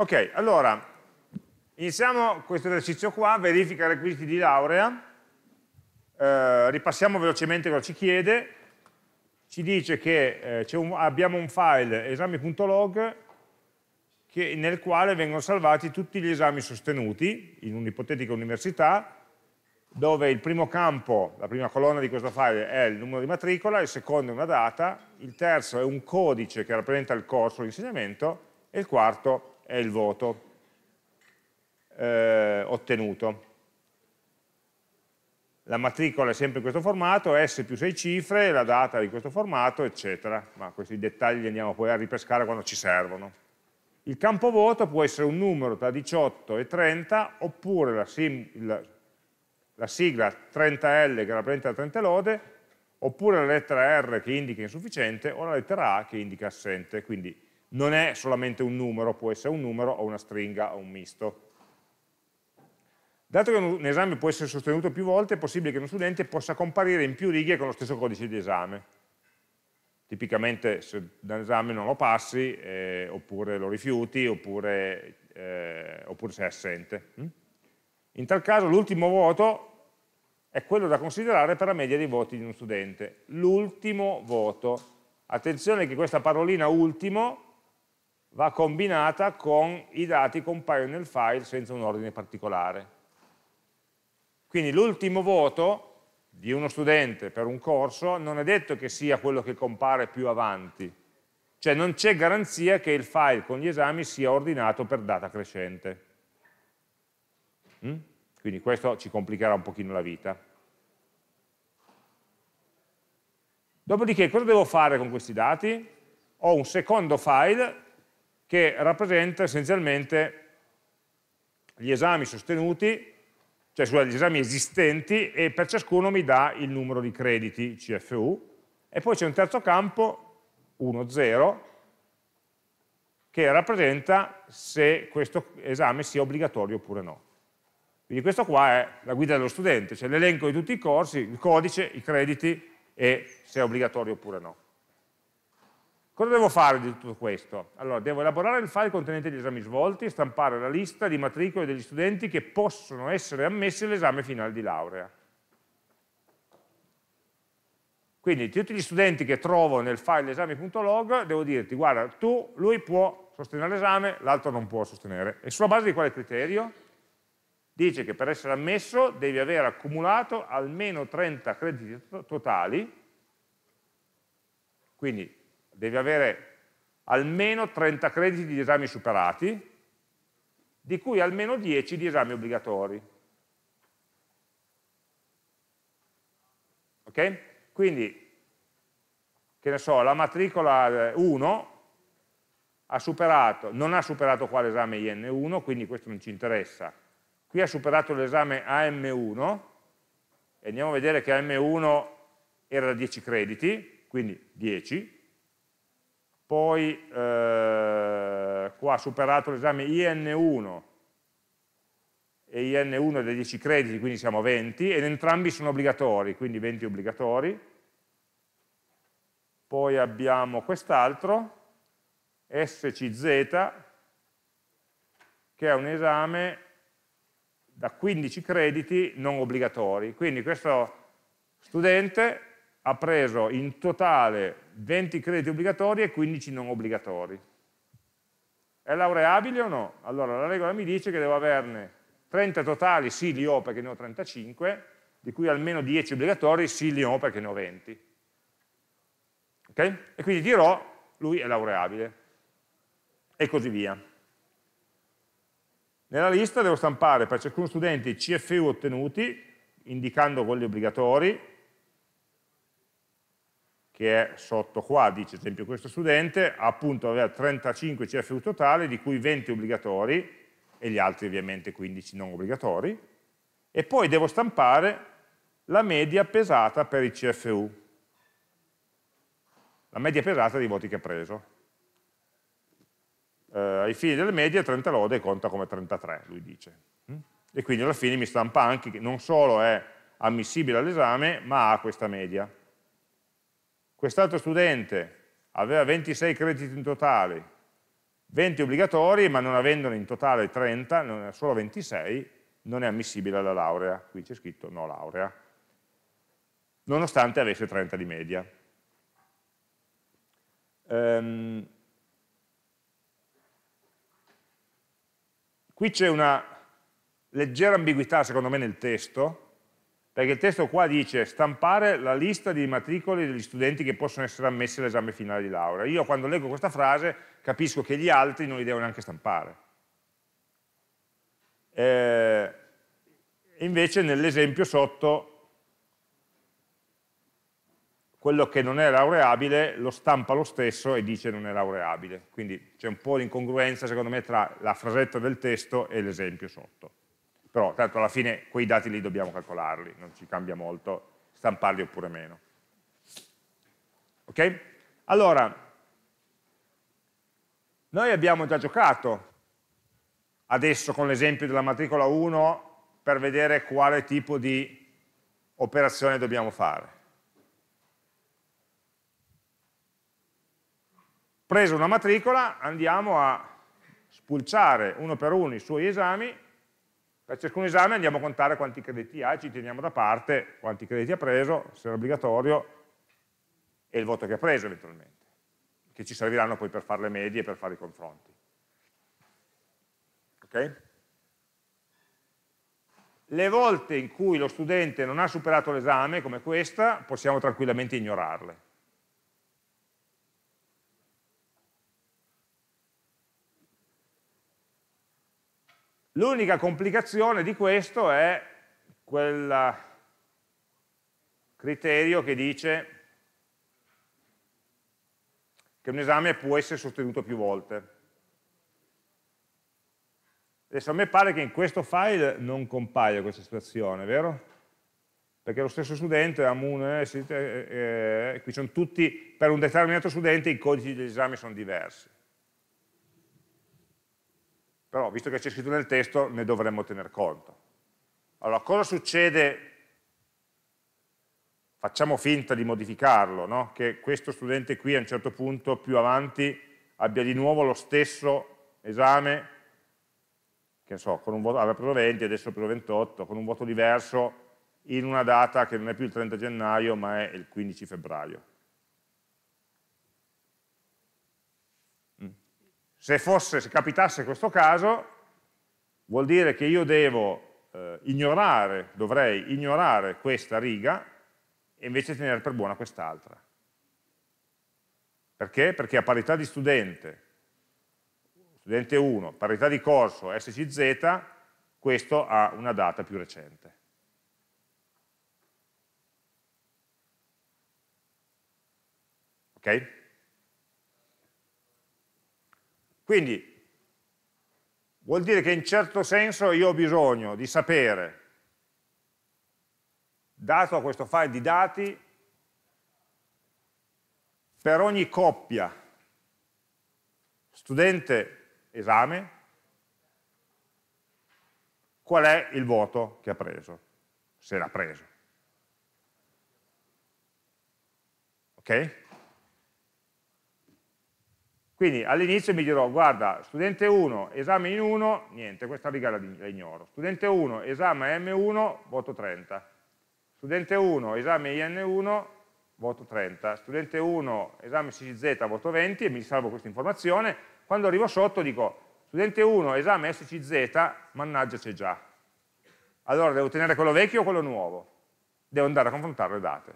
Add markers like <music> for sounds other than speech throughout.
Ok, allora, iniziamo questo esercizio qua, verifica requisiti di laurea, eh, ripassiamo velocemente cosa ci chiede, ci dice che eh, un, abbiamo un file esami.log nel quale vengono salvati tutti gli esami sostenuti in un'ipotetica università, dove il primo campo, la prima colonna di questo file è il numero di matricola, il secondo è una data, il terzo è un codice che rappresenta il corso, l'insegnamento, e il quarto è il voto eh, ottenuto. La matricola è sempre in questo formato, S più 6 cifre, la data in questo formato, eccetera. Ma questi dettagli li andiamo poi a ripescare quando ci servono. Il campo voto può essere un numero tra 18 e 30, oppure la, sim, il, la sigla 30L che rappresenta 30 lode, oppure la lettera R che indica insufficiente, o la lettera A che indica assente. Quindi non è solamente un numero, può essere un numero o una stringa o un misto. Dato che un esame può essere sostenuto più volte, è possibile che uno studente possa comparire in più righe con lo stesso codice di esame. Tipicamente se dall'esame non lo passi, eh, oppure lo rifiuti, oppure, eh, oppure sei assente. Mm? In tal caso l'ultimo voto è quello da considerare per la media dei voti di uno studente. L'ultimo voto. Attenzione che questa parolina ultimo va combinata con i dati che compaiono nel file senza un ordine particolare. Quindi l'ultimo voto di uno studente per un corso non è detto che sia quello che compare più avanti, cioè non c'è garanzia che il file con gli esami sia ordinato per data crescente. Mm? Quindi questo ci complicherà un pochino la vita. Dopodiché cosa devo fare con questi dati? Ho un secondo file che rappresenta essenzialmente gli esami sostenuti, cioè cioè gli esami esistenti, e per ciascuno mi dà il numero di crediti CFU, e poi c'è un terzo campo, 1, 0, che rappresenta se questo esame sia obbligatorio oppure no. Quindi questo qua è la guida dello studente, cioè l'elenco di tutti i corsi, il codice, i crediti e se è obbligatorio oppure no. Cosa devo fare di tutto questo? Allora, devo elaborare il file contenente gli esami svolti e stampare la lista di matricole degli studenti che possono essere ammessi all'esame finale di laurea. Quindi tutti gli studenti che trovo nel file esami.log devo dirti, guarda, tu, lui può sostenere l'esame, l'altro non può sostenere. E sulla base di quale criterio? Dice che per essere ammesso devi aver accumulato almeno 30 crediti totali, quindi devi avere almeno 30 crediti di esami superati, di cui almeno 10 di esami obbligatori. Ok? Quindi, che ne so, la matricola 1 eh, ha superato, non ha superato qua l'esame IN1, quindi questo non ci interessa. Qui ha superato l'esame AM1, e andiamo a vedere che AM1 era da 10 crediti, quindi 10, poi eh, qua ha superato l'esame IN1 e IN1 è da 10 crediti, quindi siamo a 20, ed entrambi sono obbligatori, quindi 20 obbligatori. Poi abbiamo quest'altro, SCZ, che è un esame da 15 crediti non obbligatori. Quindi questo studente ha preso in totale 20 crediti obbligatori e 15 non obbligatori. È laureabile o no? Allora la regola mi dice che devo averne 30 totali, sì li ho perché ne ho 35, di cui almeno 10 obbligatori, sì li ho perché ne ho 20. Okay? E quindi dirò, lui è laureabile. E così via. Nella lista devo stampare per ciascuno studente i CFU ottenuti, indicando quelli obbligatori, che è sotto qua, dice ad esempio questo studente, appunto aveva 35 CFU totali, di cui 20 obbligatori, e gli altri ovviamente 15 non obbligatori, e poi devo stampare la media pesata per i CFU, la media pesata dei voti che ha preso. Eh, ai fini delle medie 30 lode conta come 33, lui dice. Mm? E quindi alla fine mi stampa anche che non solo è ammissibile all'esame, ma ha questa media. Quest'altro studente aveva 26 crediti in totale, 20 obbligatori, ma non avendone in totale 30, solo 26, non è ammissibile alla laurea. Qui c'è scritto no laurea, nonostante avesse 30 di media. Um, qui c'è una leggera ambiguità secondo me nel testo, perché il testo qua dice stampare la lista di matricoli degli studenti che possono essere ammessi all'esame finale di laurea. Io quando leggo questa frase capisco che gli altri non li devo neanche stampare. Eh, invece nell'esempio sotto quello che non è laureabile lo stampa lo stesso e dice non è laureabile. Quindi c'è un po' di incongruenza secondo me tra la frasetta del testo e l'esempio sotto. Però tanto alla fine quei dati lì dobbiamo calcolarli, non ci cambia molto stamparli oppure meno. Ok? Allora, noi abbiamo già giocato adesso con l'esempio della matricola 1 per vedere quale tipo di operazione dobbiamo fare. Presa una matricola andiamo a spulciare uno per uno i suoi esami, per ciascun esame andiamo a contare quanti crediti ha, ci teniamo da parte quanti crediti ha preso, se è obbligatorio, e il voto che ha preso eventualmente, che ci serviranno poi per fare le medie e per fare i confronti. Ok? Le volte in cui lo studente non ha superato l'esame, come questa, possiamo tranquillamente ignorarle. L'unica complicazione di questo è quel criterio che dice che un esame può essere sostenuto più volte. Adesso a me pare che in questo file non compaia questa situazione, vero? Perché lo stesso studente, Amun, eh, eh, eh, qui sono tutti, per un determinato studente i codici degli esami sono diversi. Però, visto che c'è scritto nel testo, ne dovremmo tener conto. Allora, cosa succede? Facciamo finta di modificarlo, no? che questo studente qui a un certo punto, più avanti, abbia di nuovo lo stesso esame, che so, con un voto, aveva preso 20, adesso ha preso 28, con un voto diverso in una data che non è più il 30 gennaio, ma è il 15 febbraio. Se, fosse, se capitasse questo caso, vuol dire che io devo eh, ignorare, dovrei ignorare questa riga e invece tenere per buona quest'altra. Perché? Perché a parità di studente, studente 1, parità di corso, SCZ, questo ha una data più recente. Ok? Quindi vuol dire che in certo senso io ho bisogno di sapere, dato questo file di dati, per ogni coppia studente-esame, qual è il voto che ha preso, se l'ha preso. Ok? Quindi all'inizio mi dirò, guarda, studente 1, esame in 1, niente, questa riga la, la ignoro. Studente 1, esame M1, voto 30. Studente 1, esame IN1, voto 30. Studente 1, esame SCZ, voto 20 e mi salvo questa informazione. Quando arrivo sotto dico, studente 1, esame SCZ, mannaggia c'è già. Allora devo tenere quello vecchio o quello nuovo? Devo andare a confrontare le date.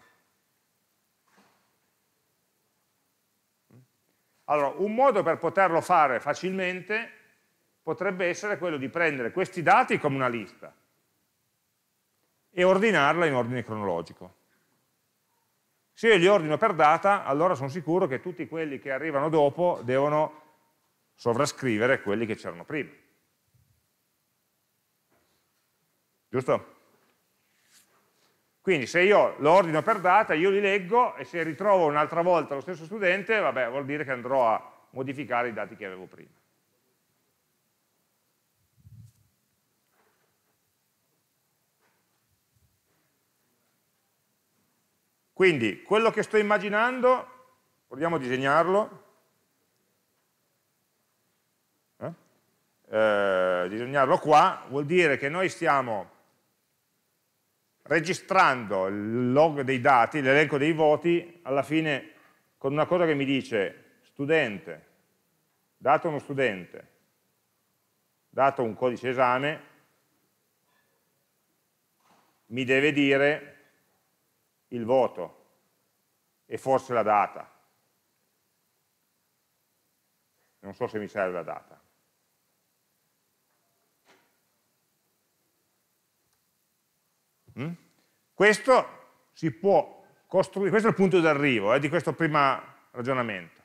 Allora, un modo per poterlo fare facilmente potrebbe essere quello di prendere questi dati come una lista e ordinarla in ordine cronologico. Se io li ordino per data, allora sono sicuro che tutti quelli che arrivano dopo devono sovrascrivere quelli che c'erano prima. Giusto? Quindi se io lo ordino per data, io li leggo e se ritrovo un'altra volta lo stesso studente, vabbè, vuol dire che andrò a modificare i dati che avevo prima. Quindi quello che sto immaginando, proviamo a disegnarlo, eh, disegnarlo qua, vuol dire che noi stiamo registrando il log dei dati, l'elenco dei voti, alla fine con una cosa che mi dice studente, dato uno studente, dato un codice esame, mi deve dire il voto e forse la data. Non so se mi serve la data. Mm? Questo questo è il punto d'arrivo eh, di questo primo ragionamento.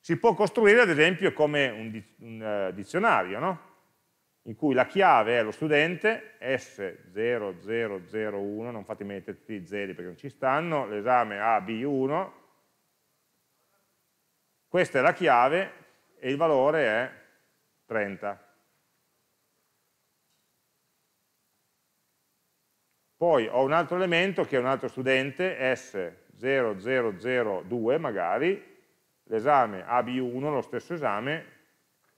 Si può costruire ad esempio come un, un uh, dizionario, no? in cui la chiave è lo studente S0001, non fate mettere tutti i zeri perché non ci stanno, l'esame AB1, questa è la chiave e il valore è 30. Poi ho un altro elemento che è un altro studente, S0002 magari, l'esame AB1, lo stesso esame,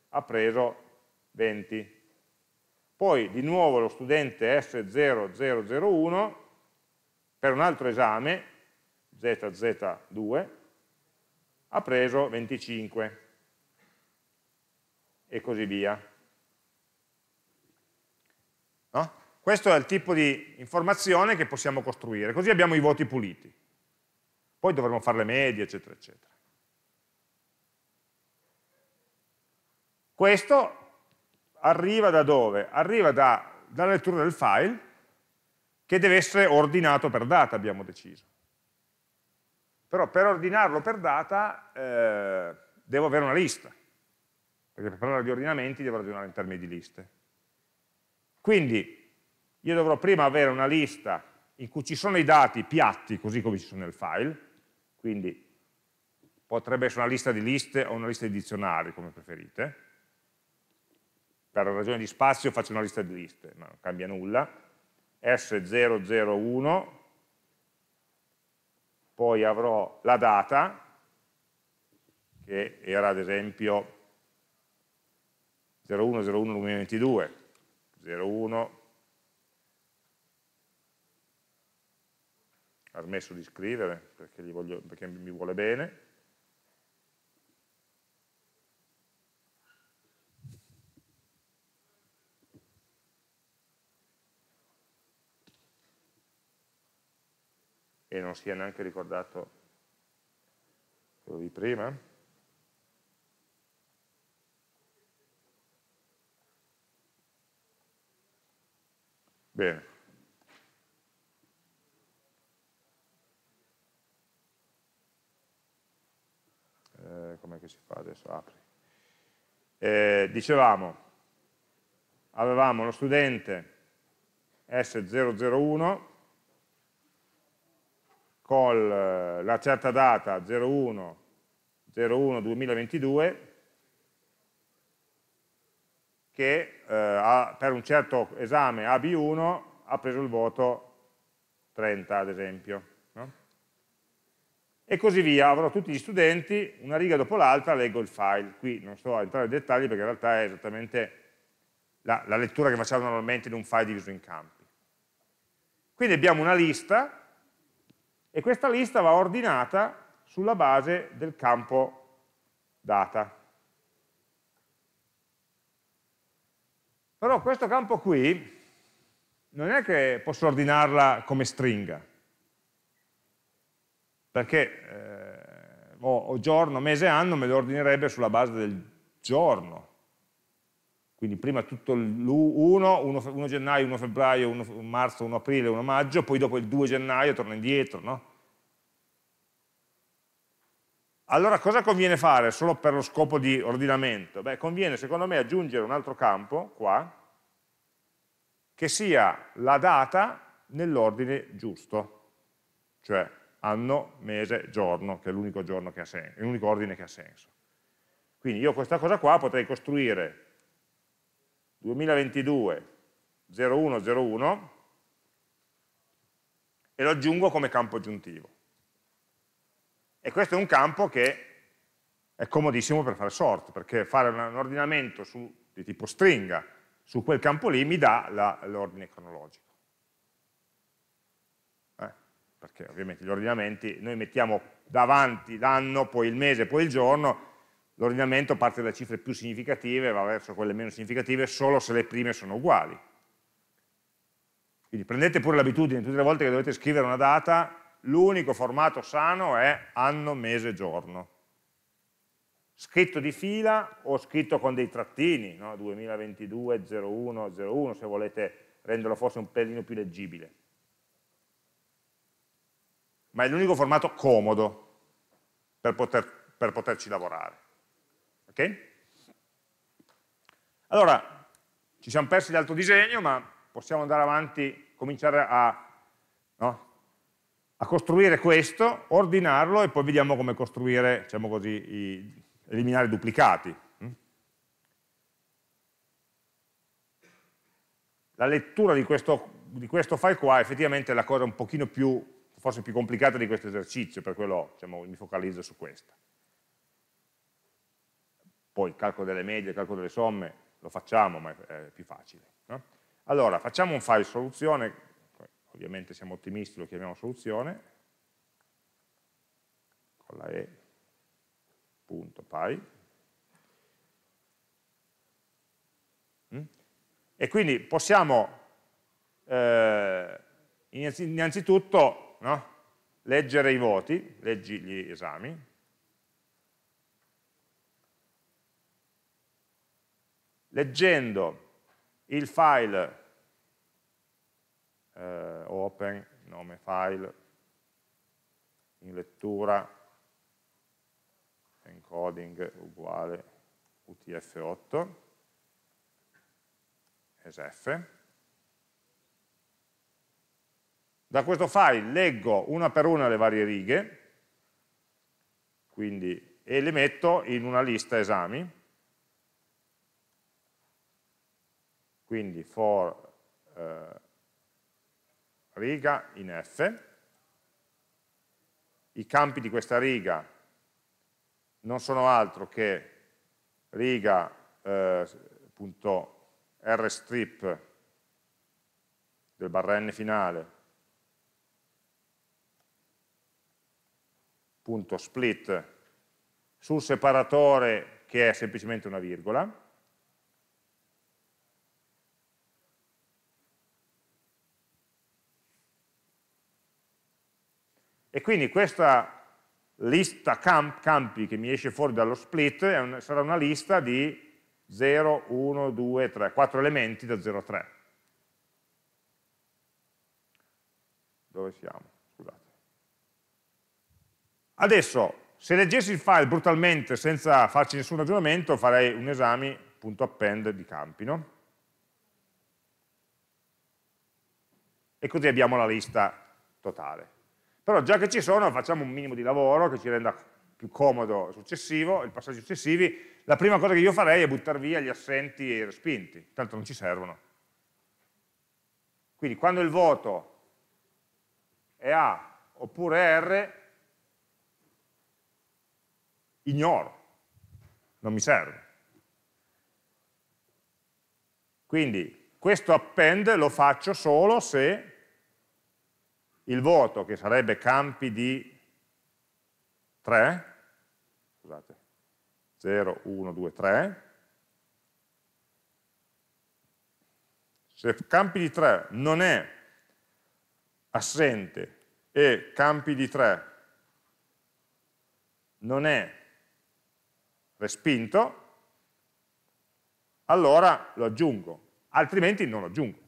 ha preso 20. Poi di nuovo lo studente S0001 per un altro esame, ZZ2, ha preso 25 e così via. No? Questo è il tipo di informazione che possiamo costruire, così abbiamo i voti puliti. Poi dovremo fare le medie, eccetera, eccetera. Questo arriva da dove? Arriva da, dalla lettura del file che deve essere ordinato per data, abbiamo deciso. Però per ordinarlo per data eh, devo avere una lista, perché per parlare di ordinamenti devo ragionare in termini di liste. Quindi io dovrò prima avere una lista in cui ci sono i dati piatti, così come ci sono nel file, quindi potrebbe essere una lista di liste o una lista di dizionari, come preferite, per ragione di spazio faccio una lista di liste, ma non cambia nulla, S001, poi avrò la data, che era ad esempio 0101-2022, 01, ha smesso di scrivere perché, voglio, perché mi vuole bene, e non sia neanche ricordato quello di prima. Bene. Eh, Com'è che si fa adesso? Apri. Eh, dicevamo, avevamo lo studente S001 con eh, la certa data 01 01 2022 che eh, ha, per un certo esame AB1 ha preso il voto 30 ad esempio. E così via, avrò tutti gli studenti, una riga dopo l'altra leggo il file. Qui non sto a entrare nei dettagli perché in realtà è esattamente la, la lettura che facciamo normalmente in un file diviso in campi. Quindi abbiamo una lista e questa lista va ordinata sulla base del campo data. Però questo campo qui non è che posso ordinarla come stringa, perché eh, o, giorno, mese, anno me lo ordinerebbe sulla base del giorno. Quindi prima tutto l'1, 1, 1 gennaio, 1 febbraio, 1 marzo, 1 aprile, 1 maggio, poi dopo il 2 gennaio torna indietro, no? Allora cosa conviene fare solo per lo scopo di ordinamento? Beh, conviene secondo me aggiungere un altro campo, qua, che sia la data nell'ordine giusto, cioè anno, mese, giorno, che è l'unico ordine che ha senso. Quindi io questa cosa qua potrei costruire 2022 0101 e lo aggiungo come campo aggiuntivo. E questo è un campo che è comodissimo per fare sort, perché fare un ordinamento su, di tipo stringa su quel campo lì mi dà l'ordine cronologico. Perché ovviamente gli ordinamenti, noi mettiamo davanti l'anno, poi il mese, poi il giorno, l'ordinamento parte dalle cifre più significative, va verso quelle meno significative, solo se le prime sono uguali. Quindi prendete pure l'abitudine, tutte le volte che dovete scrivere una data, l'unico formato sano è anno, mese, giorno. Scritto di fila o scritto con dei trattini, no? 2022, 01, 01, se volete renderlo forse un pelino più leggibile. Ma è l'unico formato comodo per, poter, per poterci lavorare. Ok? Allora, ci siamo persi l'altro disegno, ma possiamo andare avanti, cominciare a, no? a costruire questo, ordinarlo e poi vediamo come costruire, diciamo così, i, eliminare i duplicati. La lettura di questo, di questo file qua effettivamente è la cosa un pochino più, forse più complicata di questo esercizio, per quello diciamo, mi focalizzo su questa poi il calcolo delle medie, il calcolo delle somme lo facciamo, ma è più facile. No? Allora, facciamo un file soluzione, ovviamente siamo ottimisti, lo chiamiamo soluzione, con la e.py. Mm? E quindi possiamo eh, innanzitutto no? leggere i voti, leggi gli esami, leggendo il file eh, open, nome file, in lettura, encoding uguale utf8, esf. Da questo file leggo una per una le varie righe, quindi, e le metto in una lista esami, quindi for eh, riga in F, i campi di questa riga non sono altro che riga eh, rstrip del finale split sul separatore che è semplicemente una virgola E quindi questa lista camp, campi che mi esce fuori dallo split un, sarà una lista di 0, 1, 2, 3, 4 elementi da 0 a 3. Dove siamo? Adesso, se leggessi il file brutalmente senza farci nessun ragionamento, farei un esami.append di campi, no? E così abbiamo la lista totale. Però già che ci sono facciamo un minimo di lavoro che ci renda più comodo successivo, i passaggi successivi. La prima cosa che io farei è buttare via gli assenti e i respinti, tanto non ci servono. Quindi quando il voto è A oppure R, ignoro, non mi serve. Quindi questo append lo faccio solo se il voto, che sarebbe campi di 3, scusate, 0, 1, 2, 3, se campi di 3 non è assente e campi di 3 non è respinto, allora lo aggiungo, altrimenti non lo aggiungo.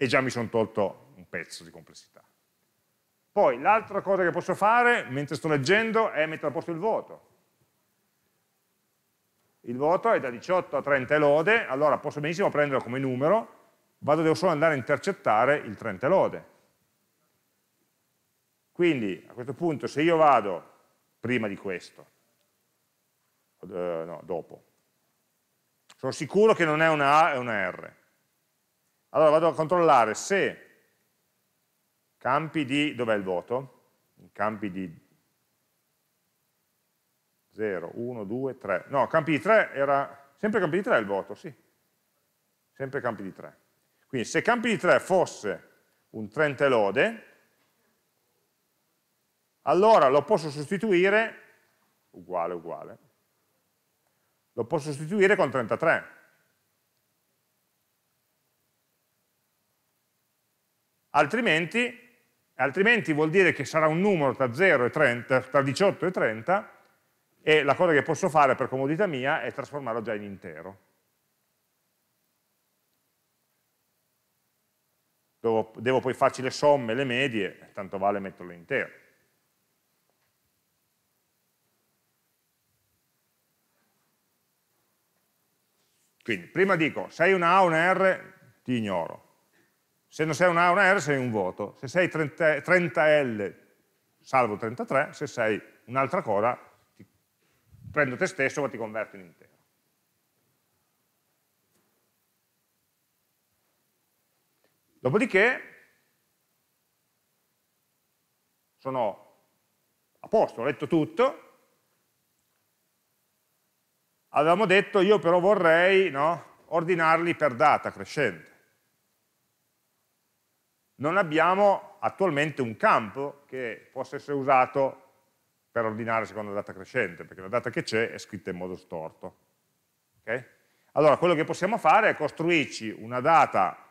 e già mi sono tolto un pezzo di complessità. Poi l'altra cosa che posso fare mentre sto leggendo è mettere a posto il voto. Il voto è da 18 a 30 lode, allora posso benissimo prenderlo come numero, vado devo solo andare a intercettare il 30 lode. Quindi a questo punto se io vado prima di questo, uh, no, dopo, sono sicuro che non è una A e una R, allora vado a controllare se campi di, dov'è il voto? Campi di 0, 1, 2, 3, no, campi di 3 era, sempre campi di 3 il voto, sì, sempre campi di 3. Quindi se campi di 3 fosse un trente lode, allora lo posso sostituire, uguale, uguale, lo posso sostituire con 33. Altrimenti, altrimenti vuol dire che sarà un numero tra 0 e 30, tra 18 e 30, e la cosa che posso fare per comodità mia è trasformarlo già in intero. Devo, devo poi farci le somme, le medie, tanto vale metterlo intero. Quindi prima dico, sei una A o una R, ti ignoro. Se non sei una A o una R sei un voto. Se sei 30, 30L, salvo 33. Se sei un'altra cosa, prendo te stesso ma ti converto in intero. Dopodiché sono a posto, ho letto tutto, avevamo detto io però vorrei no, ordinarli per data crescente. Non abbiamo attualmente un campo che possa essere usato per ordinare secondo la data crescente, perché la data che c'è è scritta in modo storto. Okay? Allora, quello che possiamo fare è costruirci una data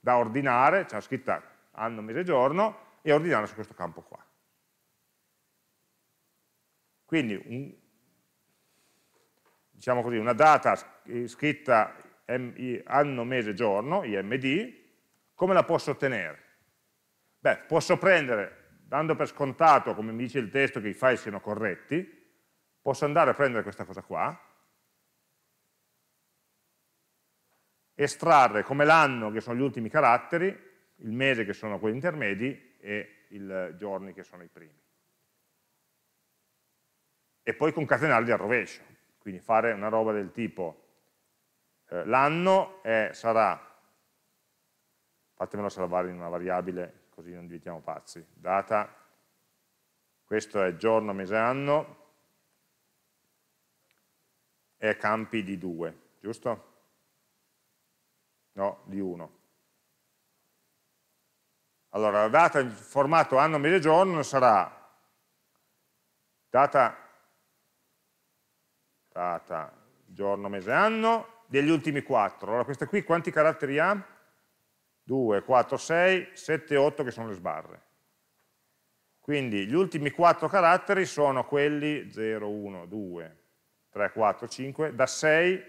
da ordinare, c'è scritta anno, mese, giorno, e ordinare su questo campo qua. Quindi un, diciamo così, una data scritta anno, mese, giorno, IMD, come la posso ottenere? Beh, posso prendere, dando per scontato, come mi dice il testo, che i file siano corretti, posso andare a prendere questa cosa qua, estrarre come l'anno, che sono gli ultimi caratteri, il mese, che sono quelli intermedi, e i giorni, che sono i primi. E poi concatenarli al rovescio quindi fare una roba del tipo eh, l'anno sarà, fatemelo salvare in una variabile così non diventiamo pazzi, data, questo è giorno, mese, anno, e campi di 2, giusto? No, di 1. Allora, la data in formato anno, mese, giorno sarà data data, giorno, mese, anno, degli ultimi 4. Allora questa qui quanti caratteri ha? 2, 4, 6, 7, 8 che sono le sbarre. Quindi gli ultimi 4 caratteri sono quelli 0, 1, 2, 3, 4, 5, da 6,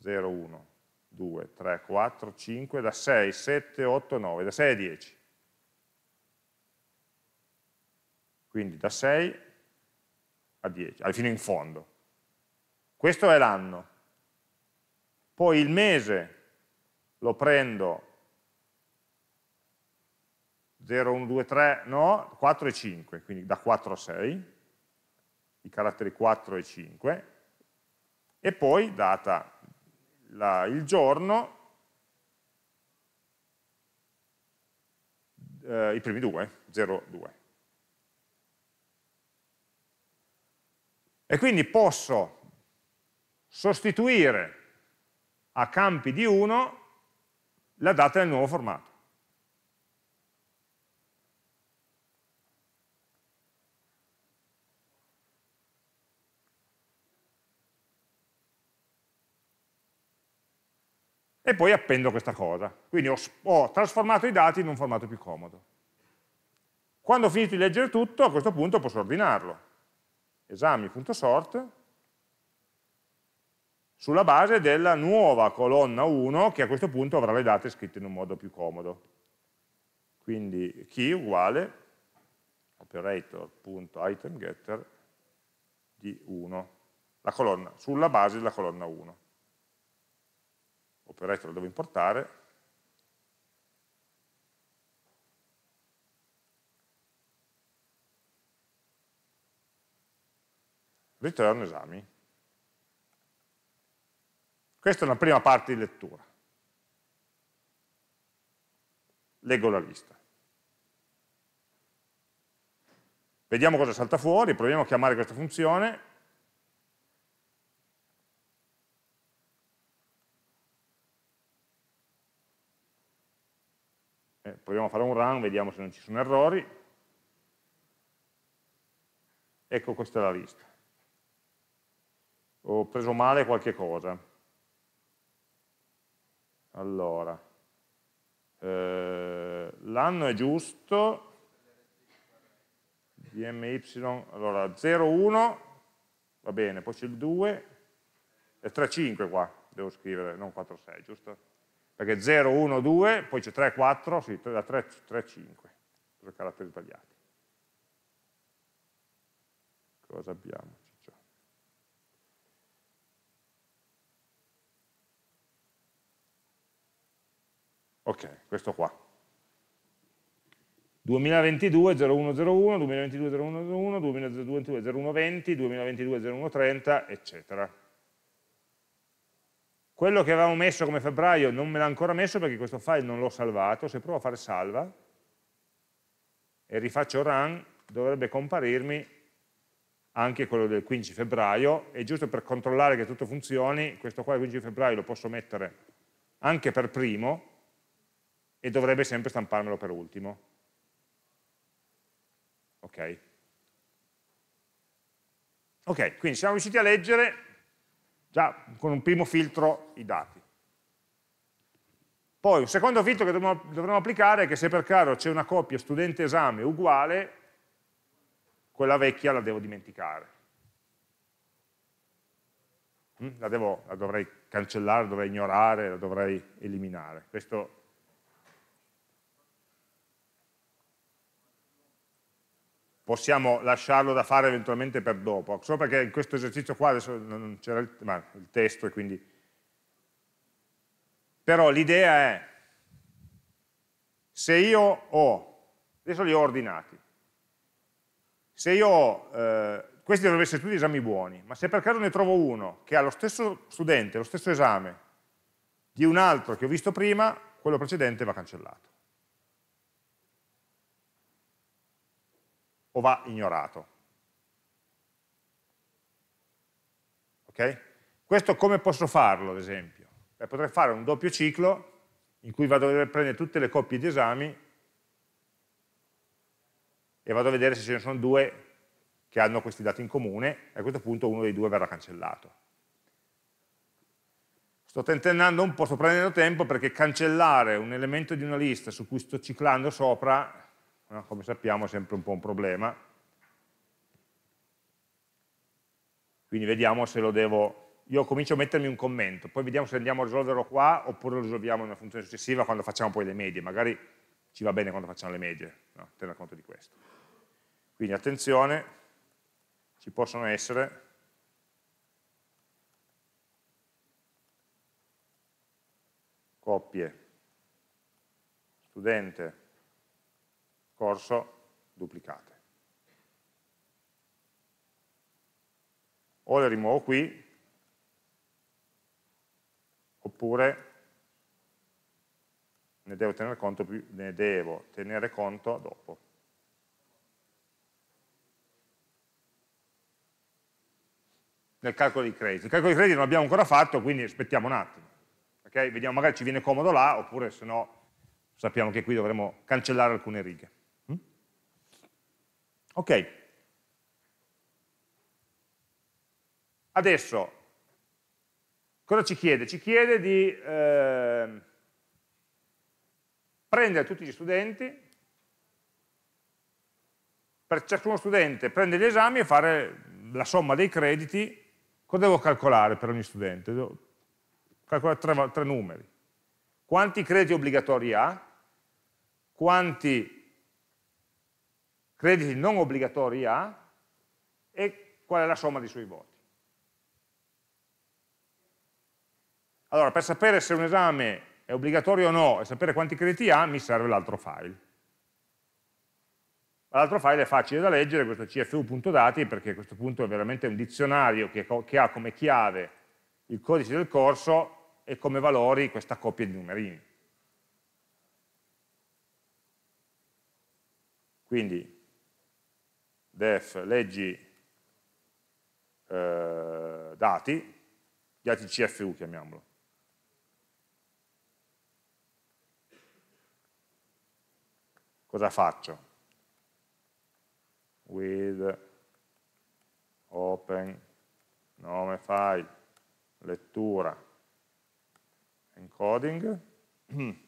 0, 1, 2, 3, 4, 5, da 6, 7, 8, 9, da 6 a 10. Quindi da 6 a 10, fino in fondo. Questo è l'anno. Poi il mese lo prendo 0, 1, 2, 3, no, 4 e 5, quindi da 4 a 6, i caratteri 4 e 5, e poi data la, il giorno, eh, i primi due, 0, 2. E quindi posso sostituire a campi di 1 la data nel nuovo formato. E poi appendo questa cosa. Quindi ho, ho trasformato i dati in un formato più comodo. Quando ho finito di leggere tutto, a questo punto posso ordinarlo esami.sort sulla base della nuova colonna 1 che a questo punto avrà le date scritte in un modo più comodo. Quindi key uguale operator.itemGetter di 1, la colonna, sulla base della colonna 1. Operator lo devo importare, return esami. Questa è una prima parte di lettura. leggo la lista. Vediamo cosa salta fuori, proviamo a chiamare questa funzione. Eh, proviamo a fare un run, vediamo se non ci sono errori. Ecco, questa è la lista. Ho preso male qualche cosa. Allora, eh, l'anno è giusto, dmy, allora 01, va bene, poi c'è il 2, e 3,5 qua, devo scrivere, non 4,6, giusto? Perché 0, 1, 2, poi c'è 3, 4, sì, da 3, 3, 5, sono caratteri sbagliati. Cosa abbiamo? Ok, questo qua. 2022 0101, 2022 0101, 2022 0120, 2022 0130, eccetera. Quello che avevamo messo come febbraio non me l'ha ancora messo perché questo file non l'ho salvato, se provo a fare salva e rifaccio run dovrebbe comparirmi anche quello del 15 febbraio e giusto per controllare che tutto funzioni, questo qua del 15 febbraio lo posso mettere anche per primo e dovrebbe sempre stamparmelo per ultimo. Ok? Ok, quindi siamo riusciti a leggere già con un primo filtro i dati. Poi un secondo filtro che dovremmo, dovremmo applicare è che se per caso c'è una coppia studente-esame uguale, quella vecchia la devo dimenticare. Mm? La, devo, la dovrei cancellare, la dovrei ignorare, la dovrei eliminare. Questo possiamo lasciarlo da fare eventualmente per dopo, solo perché in questo esercizio qua adesso non c'era il, il, testo e quindi... Però l'idea è, se io ho, adesso li ho ordinati, se io ho, eh, questi dovrebbero essere tutti esami buoni, ma se per caso ne trovo uno che ha lo stesso studente, lo stesso esame di un altro che ho visto prima, quello precedente va cancellato. O va ignorato. Ok? Questo come posso farlo, ad esempio? Beh, potrei fare un doppio ciclo in cui vado a prendere tutte le coppie di esami e vado a vedere se ce ne sono due che hanno questi dati in comune e a questo punto uno dei due verrà cancellato. Sto tentennando un po', sto prendendo tempo perché cancellare un elemento di una lista su cui sto ciclando sopra no? come sappiamo è sempre un po' un problema. Quindi vediamo se lo devo, io comincio a mettermi un commento, poi vediamo se andiamo a risolverlo qua oppure lo risolviamo in una funzione successiva quando facciamo poi le medie, magari ci va bene quando facciamo le medie, no? tener conto di questo. Quindi attenzione, ci possono essere coppie studente corso duplicate. O le rimuovo qui, oppure ne devo tenere conto, ne devo tenere conto dopo. Nel calcolo dei crediti. Il calcolo dei crediti non l'abbiamo ancora fatto, quindi aspettiamo un attimo. Okay? Vediamo, magari ci viene comodo là, oppure se no sappiamo che qui dovremo cancellare alcune righe. Ok. Adesso, cosa ci chiede? Ci chiede di eh, prendere tutti gli studenti, per ciascuno studente prendere gli esami e fare la somma dei crediti, cosa devo calcolare per ogni studente? Devo calcolare tre, tre numeri. Quanti crediti obbligatori ha? Quanti crediti non obbligatori ha e qual è la somma dei suoi voti. Allora, per sapere se un esame è obbligatorio o no e sapere quanti crediti ha, mi serve l'altro file. L'altro file è facile da leggere, questo cfu.dati, perché a questo punto è veramente un dizionario che, che ha come chiave il codice del corso e come valori questa coppia di numerini. Quindi def leggi eh, dati, dati CFU chiamiamolo. Cosa faccio? With open nome file, lettura, encoding. <clears throat>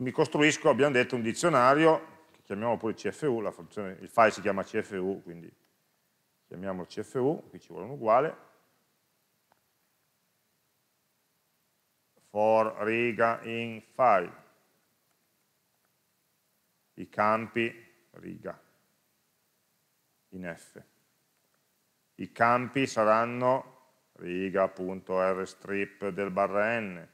Mi costruisco, abbiamo detto, un dizionario, che chiamiamo pure CFU, il file si chiama CFU, quindi chiamiamolo CFU, qui ci vuole un uguale, for riga in file. I campi riga in F. I campi saranno riga.rstrip del barra n,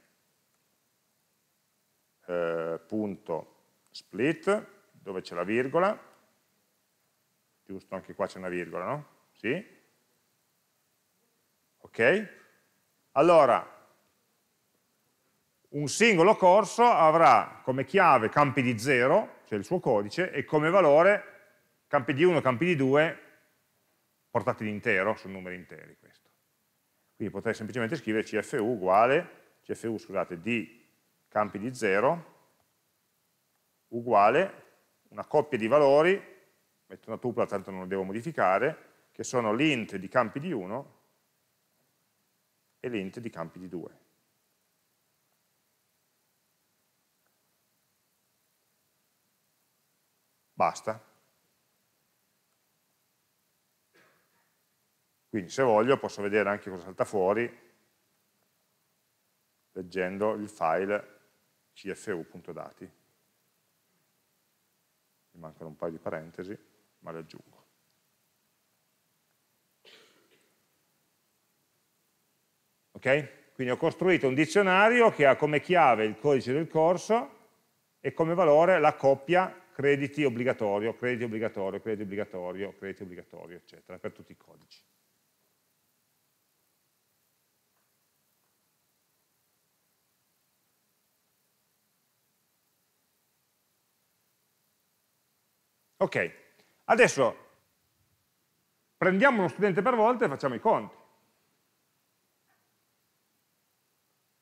eh, punto split, dove c'è la virgola, giusto, anche qua c'è una virgola, no? Sì? Ok? Allora, un singolo corso avrà come chiave campi di 0, cioè il suo codice, e come valore campi di 1 campi di 2 portati in intero, sono numeri interi questo. Quindi potrei semplicemente scrivere CFU uguale, CFU scusate, di campi di 0 uguale una coppia di valori, metto una tupla tanto non lo devo modificare, che sono l'int di campi di 1 e l'int di campi di 2. Basta. Quindi se voglio posso vedere anche cosa salta fuori leggendo il file cfu.dati. Mi mancano un paio di parentesi, ma le aggiungo. Ok? Quindi ho costruito un dizionario che ha come chiave il codice del corso e come valore la coppia crediti obbligatorio, crediti obbligatorio, crediti obbligatorio, crediti obbligatorio, eccetera, per tutti i codici. Ok, adesso prendiamo uno studente per volta e facciamo i conti.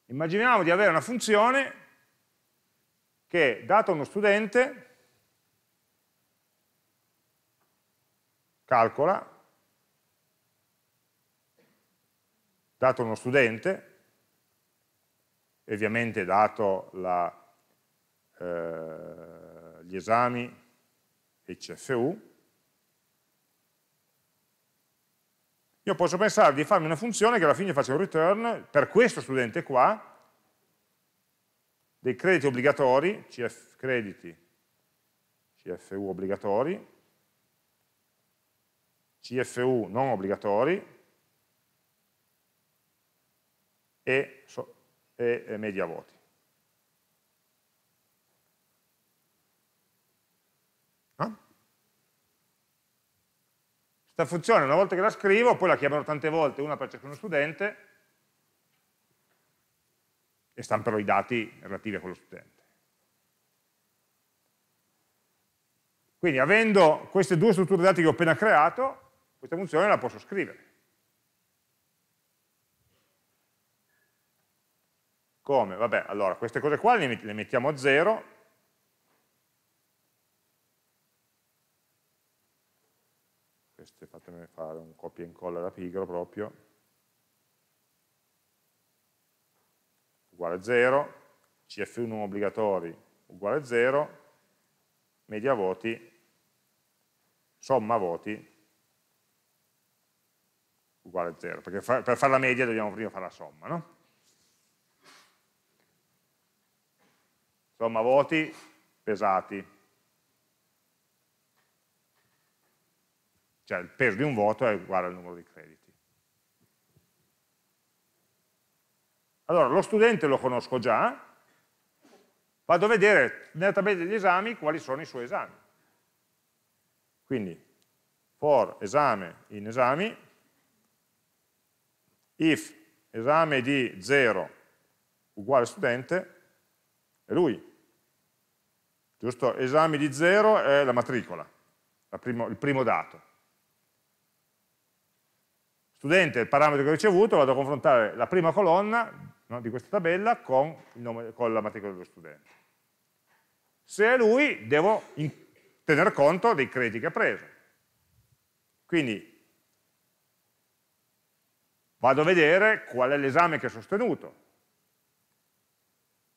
Immaginiamo di avere una funzione che, dato uno studente, calcola, dato uno studente, ovviamente dato la, eh, gli esami HFU, io posso pensare di farmi una funzione che alla fine faccia un return per questo studente qua, dei crediti obbligatori, CF, crediti, CFU obbligatori, CFU non obbligatori e, so, e, e media voti. Questa funzione una volta che la scrivo, poi la chiamerò tante volte, una per ciascuno studente, e stamperò i dati relativi a quello studente. Quindi avendo queste due strutture dati che ho appena creato, questa funzione la posso scrivere. Come? Vabbè, allora queste cose qua le mettiamo a zero, queste fatemi fare un copia e incolla da pigro proprio, uguale a 0, CF1 obbligatori uguale a 0, media voti, somma voti uguale a 0, perché fa, per fare la media dobbiamo prima fare la somma, no? Somma voti pesati, cioè il peso di un voto è uguale al numero di crediti. Allora, lo studente lo conosco già, vado a vedere nella tabella degli esami quali sono i suoi esami. Quindi, for esame in esami, if esame di 0 uguale studente è lui. Giusto? Esami di 0 è la matricola, la primo, il primo dato. Studente il parametro che ho ricevuto, vado a confrontare la prima colonna no, di questa tabella con, nome, con la matricola dello studente. Se è lui, devo tener conto dei crediti che ha preso. Quindi vado a vedere qual è l'esame che ha sostenuto.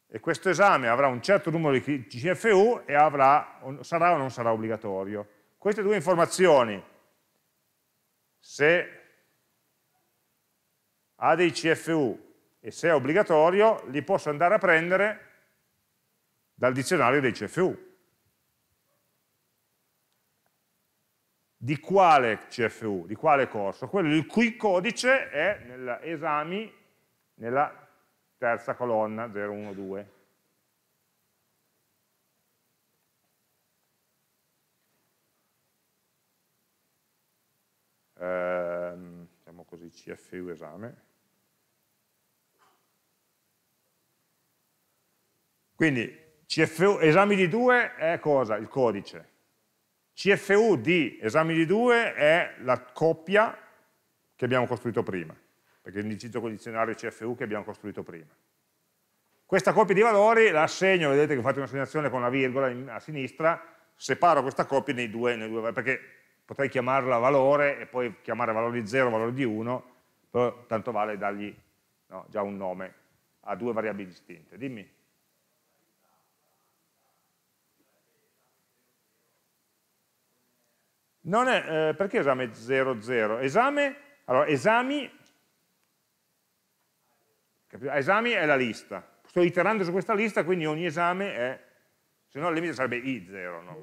E questo esame avrà un certo numero di CFU e avrà, sarà o non sarà obbligatorio. Queste due informazioni, se ha dei CFU e se è obbligatorio, li posso andare a prendere dal dizionario dei CFU. Di quale CFU? Di quale corso? Quello il cui codice è nell'esami nella terza colonna 012. Ehm, diciamo così CFU esame. Quindi CFU, esami di 2 è cosa? Il codice. CFU di esami di 2 è la coppia che abbiamo costruito prima, perché indicizzo col dizionario CFU che abbiamo costruito prima. Questa coppia di valori la assegno, vedete che ho fatto un'assegnazione con la virgola a sinistra, separo questa coppia nei due, nei due perché potrei chiamarla valore e poi chiamare valore di 0 valore di 1, però tanto vale dargli no, già un nome a due variabili distinte. Dimmi. Non è, eh, perché esame 00? Esame, allora, esami, esami è la lista. Sto iterando su questa lista, quindi ogni esame è, se no il limite sarebbe I0. No?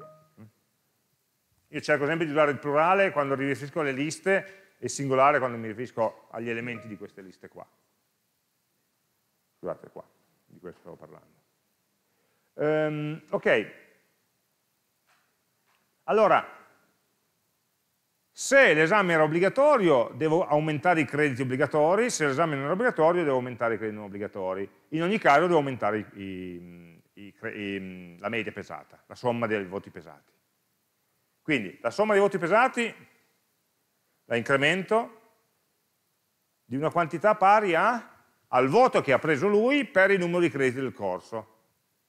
Io cerco sempre di usare il plurale quando mi riferisco alle liste e il singolare quando mi riferisco agli elementi di queste liste qua. Scusate qua, di questo stavo parlando. Um, ok, allora, se l'esame era obbligatorio, devo aumentare i crediti obbligatori, se l'esame non era obbligatorio, devo aumentare i crediti non obbligatori. In ogni caso devo aumentare i, i, i, la media pesata, la somma dei voti pesati. Quindi la somma dei voti pesati la incremento di una quantità pari a, al voto che ha preso lui per il numero di crediti del corso.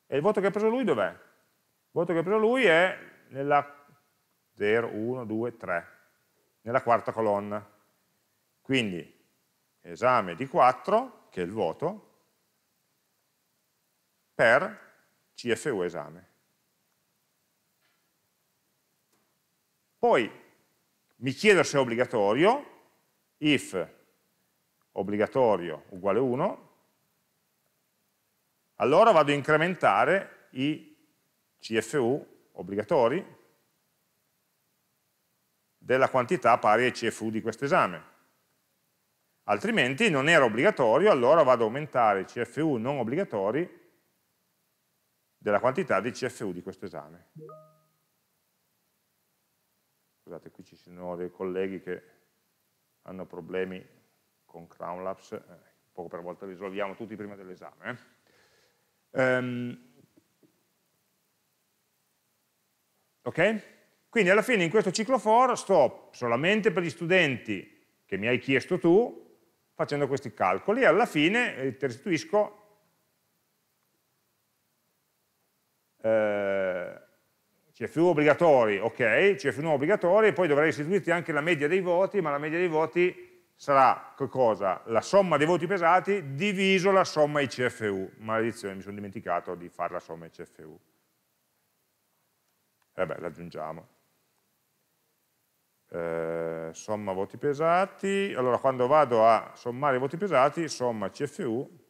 E il voto che ha preso lui dov'è? Il voto che ha preso lui è nella 0, 1, 2, 3 nella quarta colonna. Quindi esame di 4, che è il voto, per CFU esame. Poi mi chiedo se è obbligatorio, if obbligatorio uguale 1, allora vado a incrementare i CFU obbligatori della quantità pari ai CFU di questo esame. Altrimenti non era obbligatorio, allora vado ad aumentare i CFU non obbligatori della quantità di CFU di questo esame. Scusate, qui ci sono dei colleghi che hanno problemi con Crown Labs, eh, poco per volta risolviamo tutti prima dell'esame. Eh. Um, ok? Quindi alla fine in questo ciclo for sto solamente per gli studenti che mi hai chiesto tu, facendo questi calcoli e alla fine eh, ti restituisco eh, CFU obbligatori, ok, CFU non obbligatori, e poi dovrei restituirti anche la media dei voti, ma la media dei voti sarà cosa? La somma dei voti pesati diviso la somma ICFU. Maledizione, mi sono dimenticato di fare la somma ICFU. Beh, l'aggiungiamo eh, somma voti pesati, allora quando vado a sommare i voti pesati, somma CFU,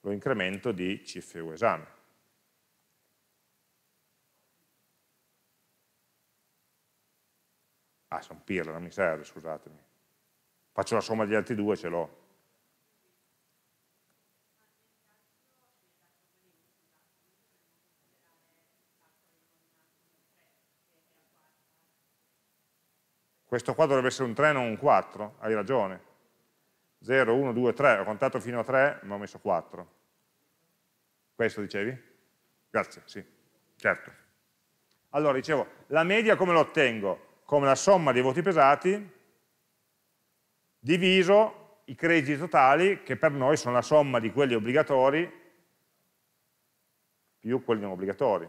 lo incremento di CFU esame. Ah, sono pirla, non mi serve, scusatemi. Faccio la somma degli altri due, ce l'ho. Questo qua dovrebbe essere un 3, non un 4, hai ragione. 0, 1, 2, 3, ho contato fino a 3, ma ho messo 4. Questo dicevi? Grazie, sì, certo. Allora, dicevo, la media come la ottengo? Come la somma dei voti pesati diviso i crediti totali, che per noi sono la somma di quelli obbligatori più quelli non obbligatori.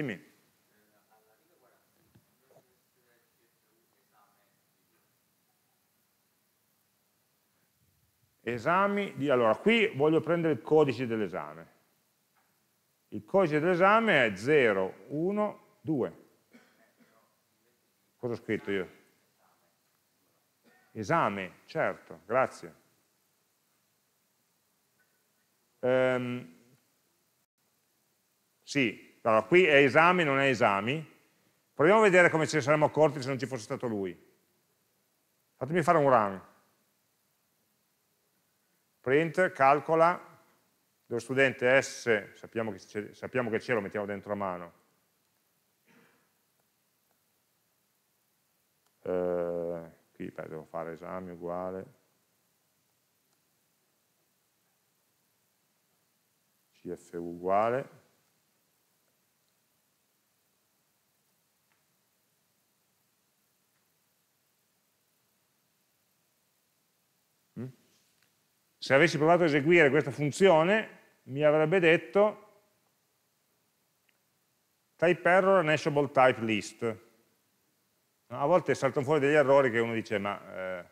Dimmi. Esami di... Allora, qui voglio prendere il codice dell'esame. Il codice dell'esame è 0, 1, 2. Cosa ho scritto io? Esame, certo, grazie. Um, sì, allora, qui è esame, non è esami. Proviamo a vedere come ce ne saremmo accorti se non ci fosse stato lui. Fatemi fare un run. Print, calcola, dove studente S, sappiamo che c'è, lo mettiamo dentro a mano. Eh, qui beh, devo fare esami uguale. CFU uguale. Se avessi provato a eseguire questa funzione, mi avrebbe detto type error enable type list. A volte saltano fuori degli errori che uno dice ma eh,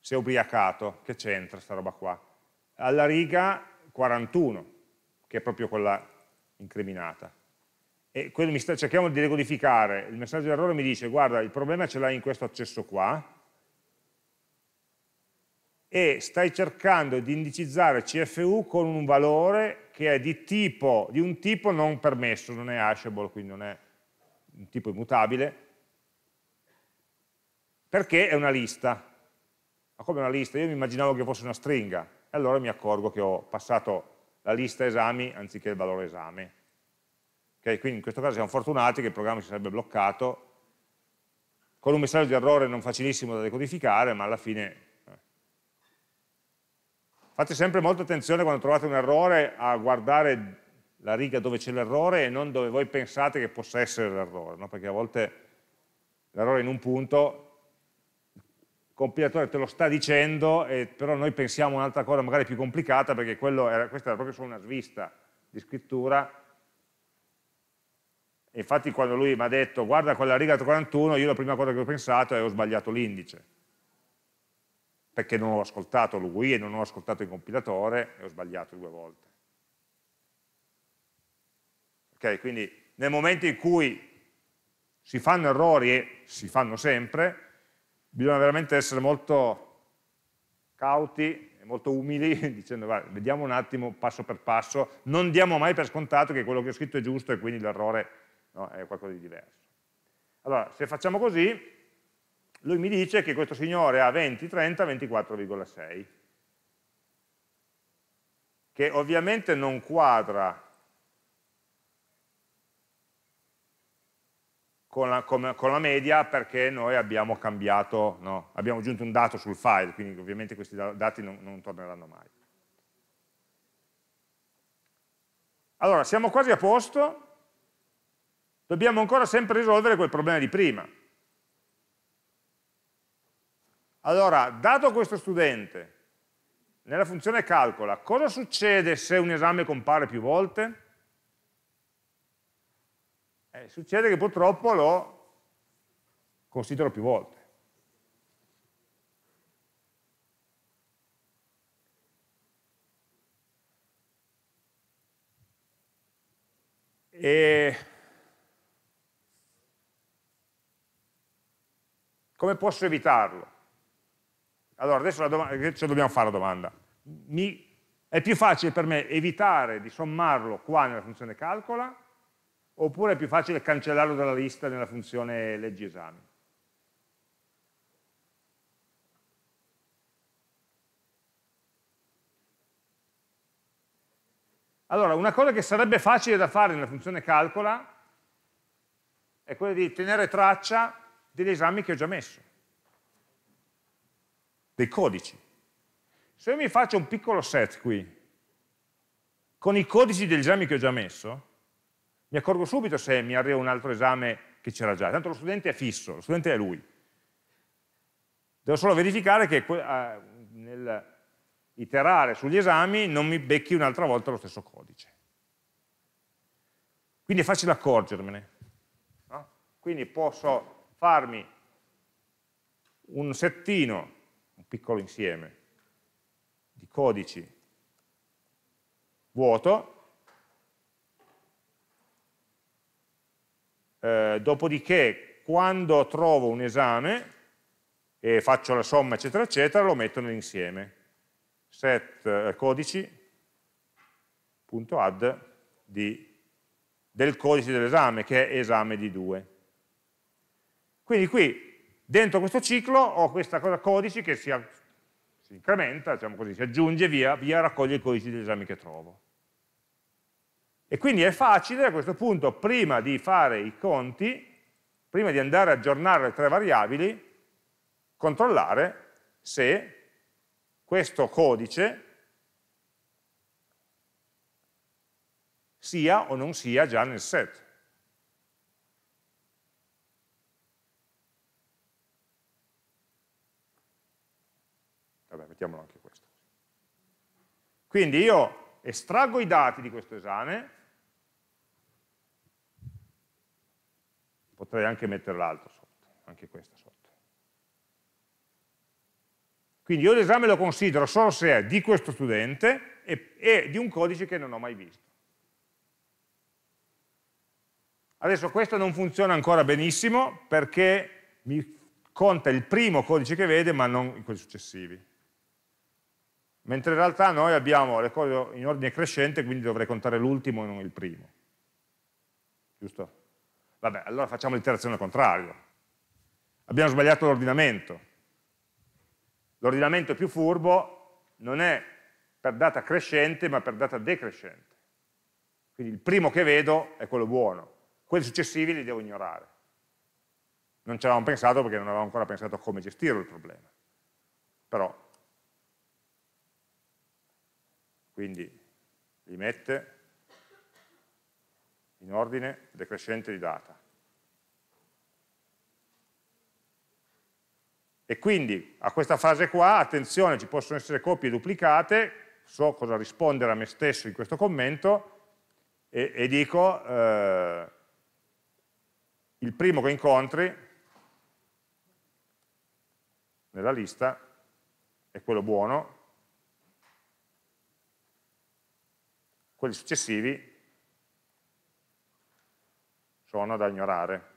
si è ubriacato, che c'entra sta roba qua? Alla riga 41, che è proprio quella incriminata. E sta, cerchiamo di decodificare, il messaggio di errore mi dice guarda il problema ce l'hai in questo accesso qua, e stai cercando di indicizzare CFU con un valore che è di, tipo, di un tipo non permesso, non è hashable, quindi non è un tipo immutabile, perché è una lista. Ma come una lista? Io mi immaginavo che fosse una stringa, e allora mi accorgo che ho passato la lista esami anziché il valore esame. Okay? Quindi in questo caso siamo fortunati che il programma si sarebbe bloccato con un messaggio di errore non facilissimo da decodificare, ma alla fine Fate sempre molta attenzione quando trovate un errore a guardare la riga dove c'è l'errore e non dove voi pensate che possa essere l'errore, no? perché a volte l'errore in un punto, il compilatore te lo sta dicendo, e però noi pensiamo un'altra cosa magari più complicata perché era, questa era proprio solo una svista di scrittura. Infatti quando lui mi ha detto guarda quella riga 41, io la prima cosa che ho pensato è ho sbagliato l'indice perché non ho ascoltato l'UI e non ho ascoltato il compilatore e ho sbagliato due volte. Ok, quindi nel momento in cui si fanno errori e si fanno sempre, bisogna veramente essere molto cauti e molto umili, <laughs> dicendo guarda, vediamo un attimo passo per passo, non diamo mai per scontato che quello che ho scritto è giusto e quindi l'errore no, è qualcosa di diverso. Allora, se facciamo così, lui mi dice che questo signore ha 20, 30, 24,6 che ovviamente non quadra con la, con, con la media perché noi abbiamo cambiato, no, abbiamo aggiunto un dato sul file, quindi ovviamente questi dati non, non torneranno mai. Allora, siamo quasi a posto, dobbiamo ancora sempre risolvere quel problema di prima. Allora, dato questo studente, nella funzione calcola, cosa succede se un esame compare più volte? Eh, succede che purtroppo lo considero più volte. E come posso evitarlo? Allora, adesso ce dobbiamo fare la domanda. Mi, è più facile per me evitare di sommarlo qua nella funzione calcola oppure è più facile cancellarlo dalla lista nella funzione leggi esami? Allora, una cosa che sarebbe facile da fare nella funzione calcola è quella di tenere traccia degli esami che ho già messo, dei codici. Se io mi faccio un piccolo set qui, con i codici degli esami che ho già messo, mi accorgo subito se mi arriva un altro esame che c'era già. Tanto lo studente è fisso, lo studente è lui. Devo solo verificare che eh, nel iterare sugli esami non mi becchi un'altra volta lo stesso codice. Quindi è facile accorgermene. No? Quindi posso farmi un settino, un piccolo insieme, di codici vuoto, eh, dopodiché quando trovo un esame e faccio la somma eccetera eccetera lo metto nell'insieme set eh, codici.add del codice dell'esame che è esame di 2 quindi qui dentro questo ciclo ho questa cosa codici che si, si incrementa, diciamo così, si aggiunge via, via raccoglie i codici degli esami che trovo e quindi è facile a questo punto, prima di fare i conti, prima di andare a aggiornare le tre variabili, controllare se questo codice sia o non sia già nel set. Vabbè, mettiamolo anche questo. Quindi io estraggo i dati di questo esame, potrei anche mettere l'altro sotto, anche questo sotto. Quindi io l'esame lo considero solo se è di questo studente e, e di un codice che non ho mai visto. Adesso questo non funziona ancora benissimo perché mi conta il primo codice che vede ma non quelli successivi. Mentre in realtà noi abbiamo le cose in ordine crescente, quindi dovrei contare l'ultimo e non il primo. Giusto? Vabbè, allora facciamo l'iterazione al contrario. Abbiamo sbagliato l'ordinamento. L'ordinamento più furbo non è per data crescente, ma per data decrescente. Quindi il primo che vedo è quello buono, quelli successivi li devo ignorare. Non ci avevamo pensato perché non avevamo ancora pensato a come gestire il problema. Però, quindi li mette in ordine decrescente di data. E quindi a questa fase qua, attenzione, ci possono essere copie duplicate, so cosa rispondere a me stesso in questo commento, e, e dico eh, il primo che incontri nella lista è quello buono, quelli successivi sono da ignorare,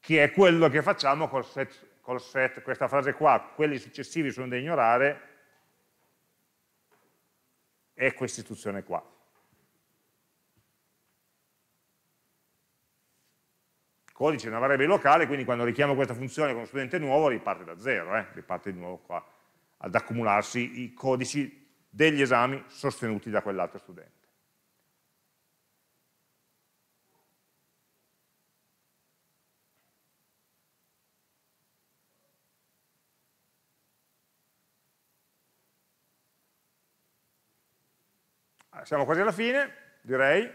che è quello che facciamo col set, col set, questa frase qua, quelli successivi sono da ignorare, e questa istruzione qua. codice è una variabile locale, quindi quando richiamo questa funzione con uno studente nuovo riparte da zero, eh? riparte di nuovo qua ad accumularsi i codici degli esami sostenuti da quell'altro studente. siamo quasi alla fine, direi,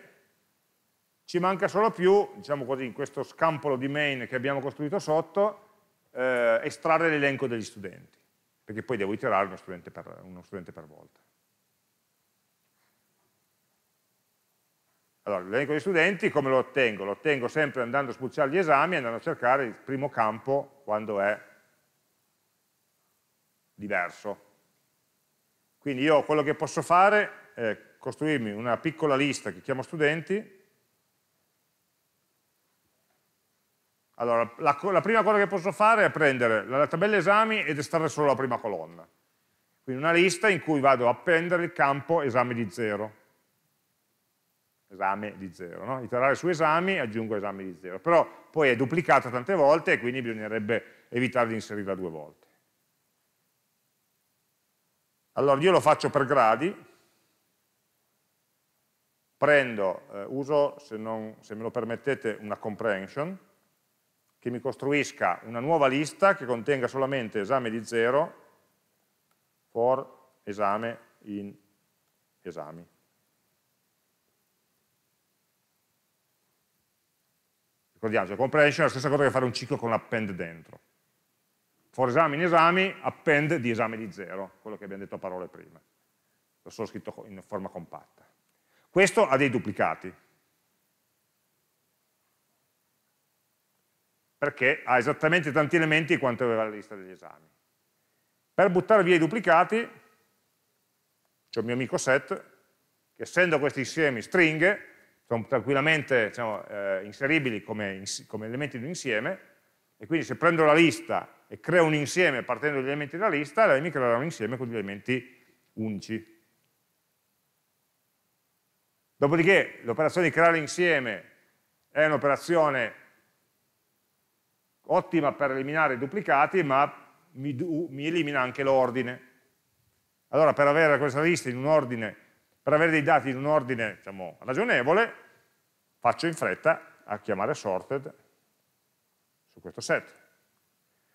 ci manca solo più, diciamo così, in questo scampolo di main che abbiamo costruito sotto, eh, estrarre l'elenco degli studenti, perché poi devo iterare uno studente per, uno studente per volta. Allora, l'elenco degli studenti come lo ottengo? Lo ottengo sempre andando a spulciare gli esami, andando a cercare il primo campo quando è diverso. Quindi io quello che posso fare è costruirmi una piccola lista che chiamo studenti. Allora, la, la prima cosa che posso fare è prendere la tabella esami ed estrarre solo la prima colonna. Quindi una lista in cui vado a prendere il campo esami di zero. Esame di zero, no? Iterare su esami aggiungo esami di zero. Però poi è duplicata tante volte e quindi bisognerebbe evitare di inserirla due volte. Allora io lo faccio per gradi, prendo, eh, uso, se, non, se me lo permettete, una comprehension, che mi costruisca una nuova lista che contenga solamente esame di 0 for esame in esami. Ricordiamoci, la comprehension è la stessa cosa che fare un ciclo con l'append dentro. For esami in esami, append di esame di 0, quello che abbiamo detto a parole prima. L'ho solo scritto in forma compatta. Questo ha dei duplicati, perché ha esattamente tanti elementi quanto aveva la lista degli esami. Per buttare via i duplicati, c'è il mio amico set, che essendo questi insiemi stringhe, sono tranquillamente diciamo, eh, inseribili come, come, elementi di un insieme, e quindi se prendo la lista e creo un insieme partendo dagli elementi della lista, lei mi creerà un insieme con gli elementi unici. Dopodiché l'operazione di creare insieme è un'operazione ottima per eliminare i duplicati, ma mi, mi elimina anche l'ordine. Allora per avere questa lista in un ordine, per avere dei dati in un ordine diciamo, ragionevole, faccio in fretta a chiamare sorted su questo set.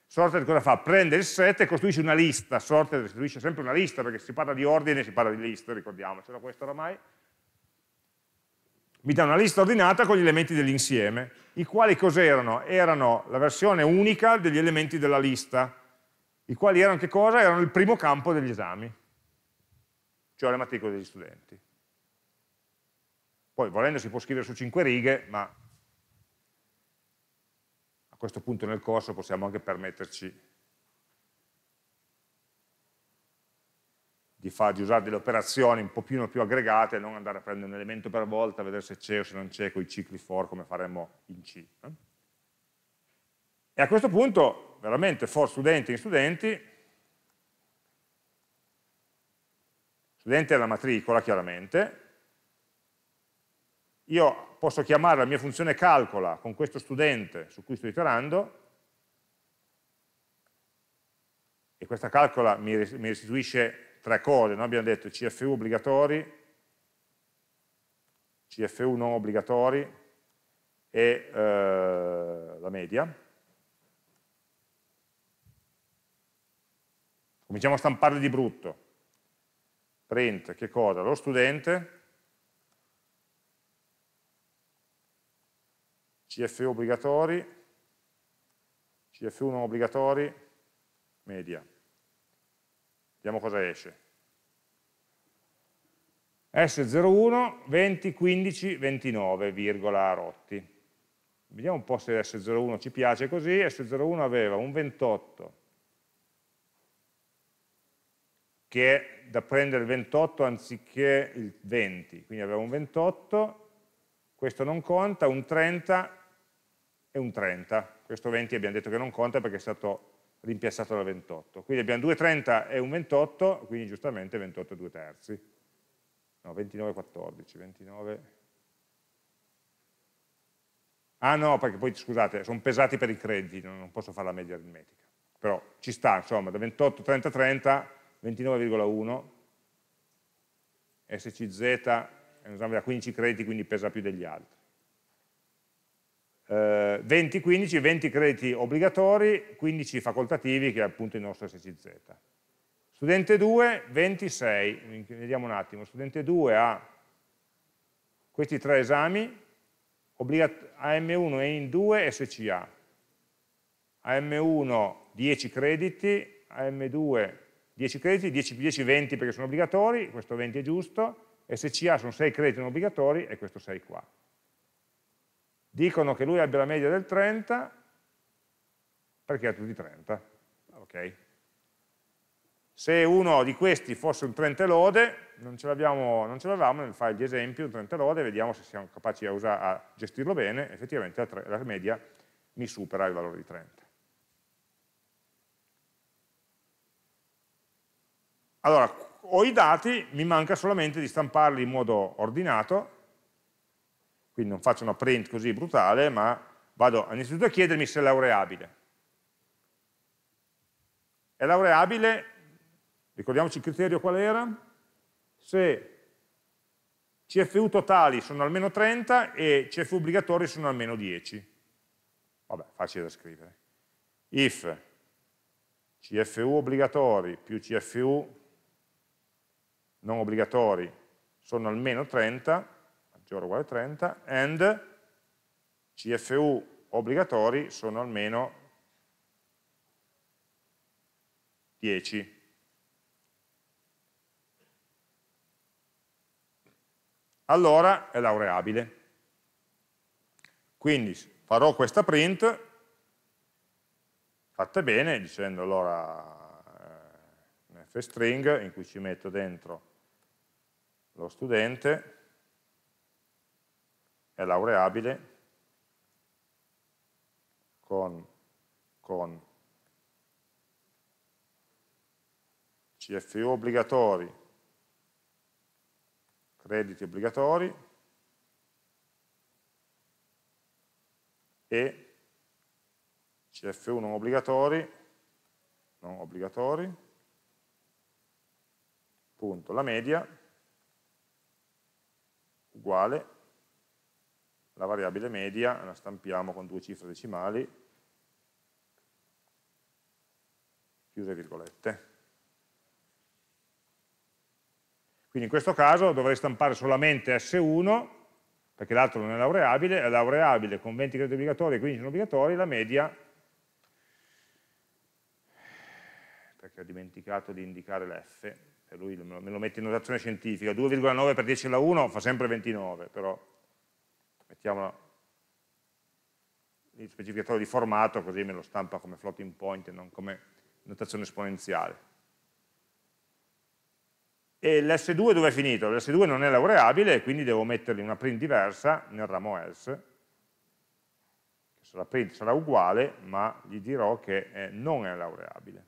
Sorted cosa fa? Prende il set e costruisce una lista, sorted restituisce sempre una lista, perché si parla di ordine, si parla di liste, ricordiamocelo questo oramai, mi dà una lista ordinata con gli elementi dell'insieme, i quali cos'erano? Erano la versione unica degli elementi della lista, i quali erano che cosa? Erano il primo campo degli esami, cioè le matricole degli studenti. Poi volendo si può scrivere su cinque righe, ma a questo punto nel corso possiamo anche permetterci di, far, di usare delle operazioni un po' più, più aggregate e non andare a prendere un elemento per volta, vedere se c'è o se non c'è con i cicli for come faremmo in C. Eh? E a questo punto, veramente, for studenti in studenti, studente è la matricola chiaramente, io posso chiamare la mia funzione calcola con questo studente su cui sto iterando, e questa calcola mi restituisce tre cose, noi abbiamo detto CFU obbligatori, CFU non obbligatori e eh, la media. Cominciamo a stamparli di brutto. Print, che cosa? Lo studente, CFU obbligatori, CFU non obbligatori, media. Vediamo cosa esce. S01, 20, 15, 29, virgola rotti. Vediamo un po' se S01 ci piace così. S01 aveva un 28, che è da prendere il 28 anziché il 20, quindi aveva un 28, questo non conta, un 30 e un 30. Questo 20 abbiamo detto che non conta perché è stato rimpiazzato da 28. Quindi abbiamo 2,30 e un 28, quindi giustamente 28 e 2 terzi. No, 29 e 14, 29... Ah no, perché poi, scusate, sono pesati per i crediti, non posso fare la media aritmetica. Però ci sta, insomma, da 28, 30, 30, 29,1, SCZ è un esame da 15 crediti, quindi pesa più degli altri eh, 20, 15, 20 crediti obbligatori, 15 facoltativi che è appunto il nostro SCZ. Studente 2, 26, vediamo un attimo, studente 2 ha questi tre esami, AM1 e in 2 SCA, AM1 10 crediti, AM2 10 crediti, 10 10 20 perché sono obbligatori, questo 20 è giusto, SCA sono 6 crediti non obbligatori e questo 6 qua dicono che lui abbia la media del 30 perché ha tutti 30. Okay. Se uno di questi fosse un 30 lode, non ce l'avevamo nel file di esempio, un 30 lode, vediamo se siamo capaci a, usare, a gestirlo bene, effettivamente la, la media mi supera il valore di 30. Allora, ho i dati, mi manca solamente di stamparli in modo ordinato, quindi non faccio una print così brutale, ma vado innanzitutto a chiedermi se è laureabile. È laureabile, ricordiamoci il criterio qual era? Se CFU totali sono almeno 30 e CFU obbligatori sono almeno 10. Vabbè, facile da scrivere. If CFU obbligatori più CFU non obbligatori sono almeno 30, maggiore o uguale a 30, and CFU obbligatori sono almeno 10. Allora è laureabile. Quindi farò questa print, fatta bene, dicendo allora eh, fstring in cui ci metto dentro lo studente, è laureabile con, con CFU obbligatori, crediti obbligatori e CFU non obbligatori, non obbligatori, punto, la media uguale la variabile media la stampiamo con due cifre decimali, chiuse virgolette. Quindi in questo caso dovrei stampare solamente S1, perché l'altro non è laureabile, è laureabile con 20 crediti obbligatori e 15 non obbligatori, la media, perché ho dimenticato di indicare l'F, e lui me lo mette in notazione scientifica, 2,9 per 10 alla 1 fa sempre 29, però mettiamo il specificatore di formato così me lo stampa come floating point e non come notazione esponenziale. E l'S2 dove è finito? L'S2 non è laureabile quindi devo mettergli una print diversa nel ramo else, la print sarà uguale ma gli dirò che non è laureabile.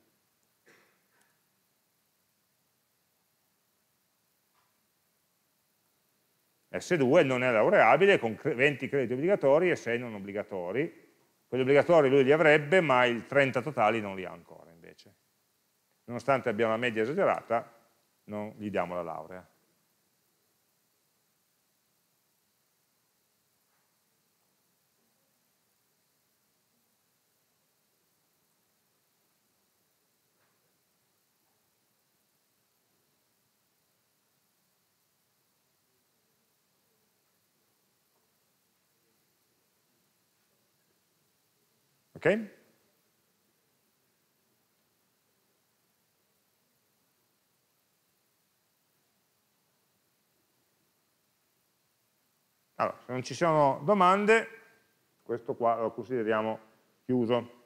S2 non è laureabile con 20 crediti obbligatori e 6 non obbligatori. Quelli obbligatori lui li avrebbe, ma i 30 totali non li ha ancora invece. Nonostante abbia una media esagerata, non gli diamo la laurea. Ok? Allora, se non ci sono domande, questo qua lo consideriamo chiuso.